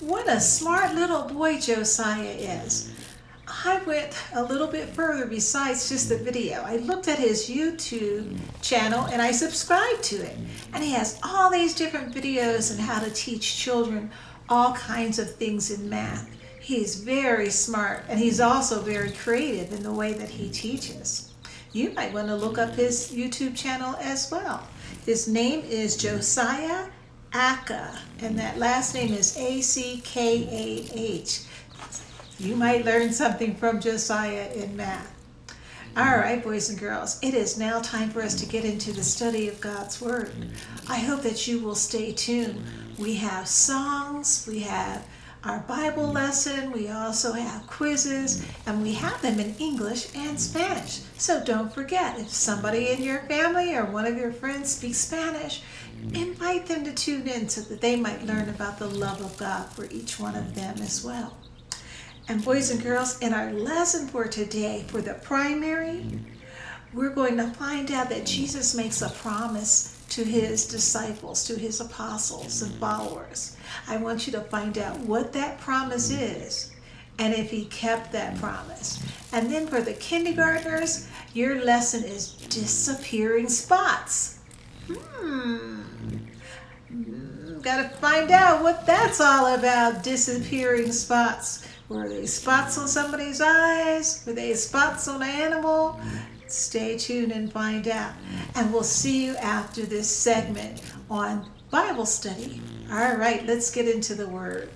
What a smart little boy Josiah is. I went a little bit further besides just the video. I looked at his YouTube channel and I subscribed to it. And he has all these different videos on how to teach children all kinds of things in math. He's very smart and he's also very creative in the way that he teaches. You might want to look up his YouTube channel as well. His name is Josiah Ackah, and that last name is A C K A H. You might learn something from Josiah in math. All right, boys and girls, it is now time for us to get into the study of God's Word. I hope that you will stay tuned. We have songs, we have our Bible lesson, we also have quizzes, and we have them in English and Spanish. So don't forget, if somebody in your family or one of your friends speaks Spanish, invite them to tune in so that they might learn about the love of God for each one of them as well. And boys and girls, in our lesson for today, for the primary, we're going to find out that Jesus makes a promise to his disciples, to his apostles and followers. I want you to find out what that promise is and if he kept that promise. And then for the kindergartners, your lesson is disappearing spots. Hmm. Got to find out what that's all about, disappearing spots. Were they spots on somebody's eyes? Were they spots on an animal? Stay tuned and find out. And we'll see you after this segment on Bible study. All right, let's get into the Word.